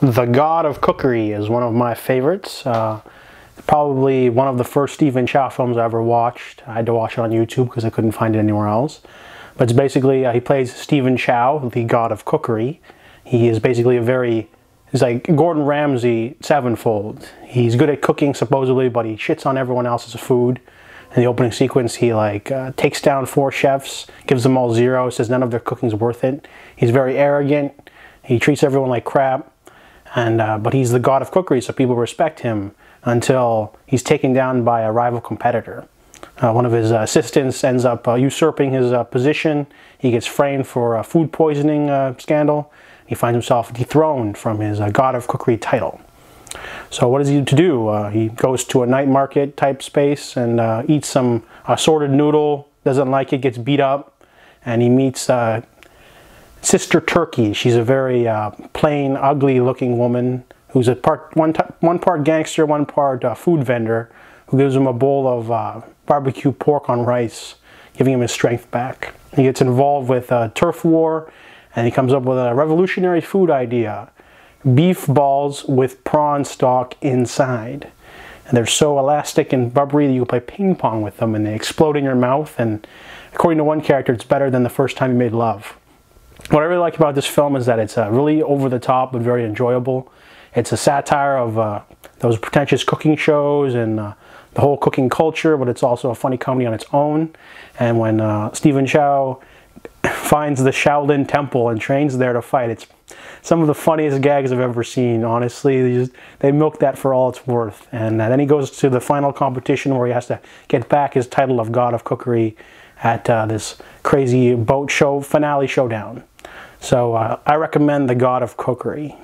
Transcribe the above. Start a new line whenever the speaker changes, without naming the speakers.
The God of Cookery is one of my favorites. Uh, probably one of the first Stephen Chow films I ever watched. I had to watch it on YouTube because I couldn't find it anywhere else. But it's basically, uh, he plays Stephen Chow, the God of Cookery. He is basically a very, he's like Gordon Ramsay sevenfold. He's good at cooking supposedly, but he shits on everyone else's food. In the opening sequence, he like uh, takes down four chefs, gives them all zero, says none of their cooking's worth it. He's very arrogant. He treats everyone like crap and uh, but he's the god of cookery, so people respect him until he's taken down by a rival competitor. Uh, one of his uh, assistants ends up uh, usurping his uh, position. He gets framed for a food poisoning uh, scandal. He finds himself dethroned from his god of cookery title. So what does he to do? he goes to a night market type space and eats some assorted noodle. Doesn't like it, gets beat up, and he meets Sister Turkey. She's a very uh, plain, ugly looking woman who's a part one, one part gangster, one part uh, food vendor who gives him a bowl of uh, barbecue pork on rice, giving him his strength back. He gets involved with a turf war and he comes up with a revolutionary food idea. Beef balls with prawn stock inside. And they're so elastic and bubbery that you play ping pong with them and they explode in your mouth. And according to one character, it's better than the first time you made love. What I really like about this film is that it's uh, really over the top but very enjoyable. It's a satire of uh, those pretentious cooking shows and uh, the whole cooking culture, but it's also a funny comedy on its own. And when uh, Stephen Chow finds the Shaolin Temple and trains there to fight, it's some of the funniest gags I've ever seen, honestly. They, just, they milk that for all it's worth. And uh, then he goes to the final competition where he has to get back his title of God of Cookery at uh, this crazy boat show finale showdown. So uh, I recommend The God of Cookery.